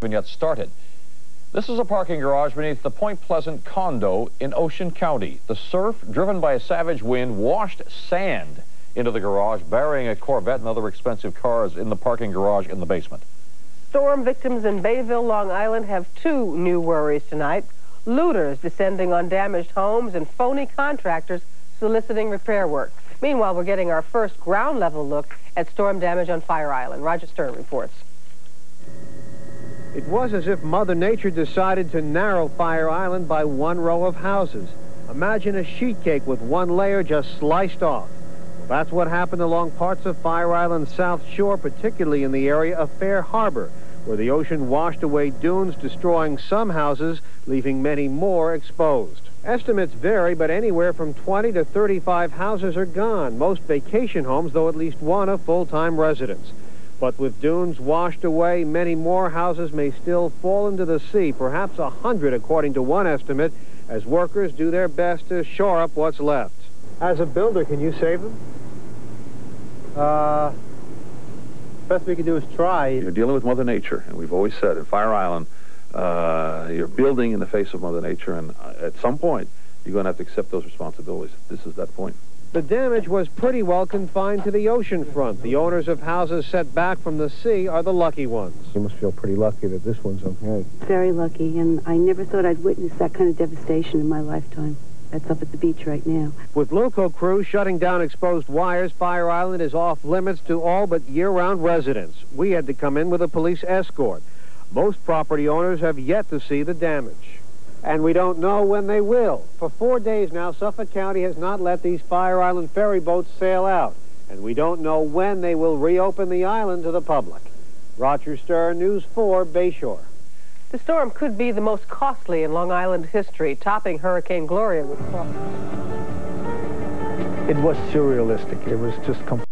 even yet started. This is a parking garage beneath the Point Pleasant condo in Ocean County. The surf, driven by a savage wind, washed sand into the garage, burying a Corvette and other expensive cars in the parking garage in the basement. Storm victims in Bayville, Long Island have two new worries tonight. Looters descending on damaged homes and phony contractors soliciting repair work. Meanwhile, we're getting our first ground level look at storm damage on Fire Island. Roger Stern reports. It was as if Mother Nature decided to narrow Fire Island by one row of houses. Imagine a sheet cake with one layer just sliced off. Well, that's what happened along parts of Fire Island's south shore, particularly in the area of Fair Harbor, where the ocean washed away dunes, destroying some houses, leaving many more exposed. Estimates vary, but anywhere from 20 to 35 houses are gone, most vacation homes, though at least one a full-time residence. But with dunes washed away, many more houses may still fall into the sea, perhaps a hundred according to one estimate, as workers do their best to shore up what's left. As a builder, can you save them? Uh, best we can do is try. You're dealing with Mother Nature, and we've always said in Fire Island, uh, you're building in the face of Mother Nature, and uh, at some point, you're going to have to accept those responsibilities. This is that point. The damage was pretty well confined to the ocean front. The owners of houses set back from the sea are the lucky ones. You must feel pretty lucky that this one's okay. Very lucky, and I never thought I'd witness that kind of devastation in my lifetime. That's up at the beach right now. With local crews shutting down exposed wires, Fire Island is off limits to all but year-round residents. We had to come in with a police escort. Most property owners have yet to see the damage and we don't know when they will. For four days now, Suffolk County has not let these Fire Island ferry boats sail out, and we don't know when they will reopen the island to the public. Roger Stern, News 4, Bayshore. The storm could be the most costly in Long Island history, topping Hurricane Gloria with It was surrealistic. It was just completely